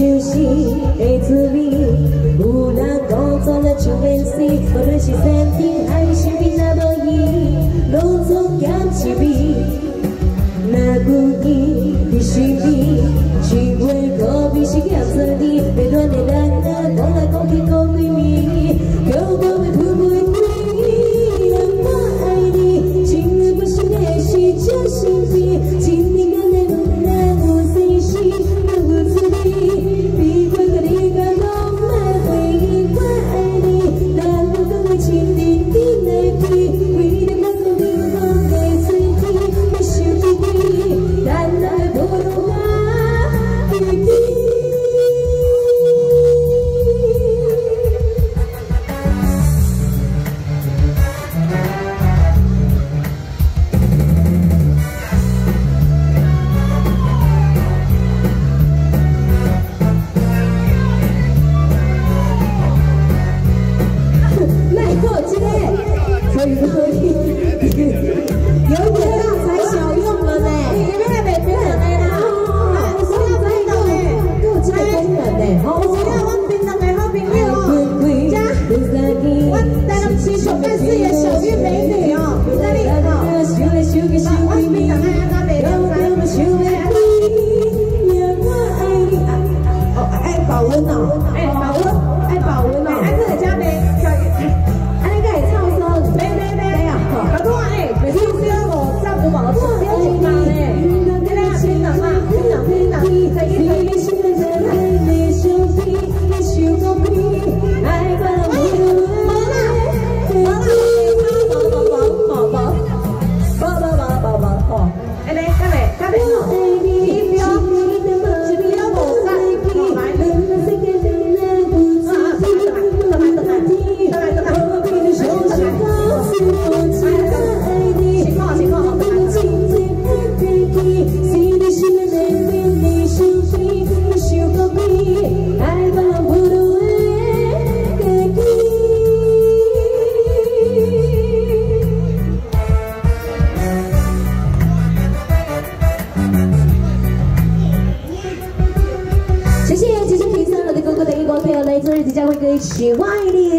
Sushi, it's me. Una danza la chuvensi, for she senti, I should be nabagi. Lonzo can't be. Nagugi, she be. She will go, she gets a deep, but on the 谢谢谢谢平审我的哥哥的一贯配合来自日籍加会歌一曲万力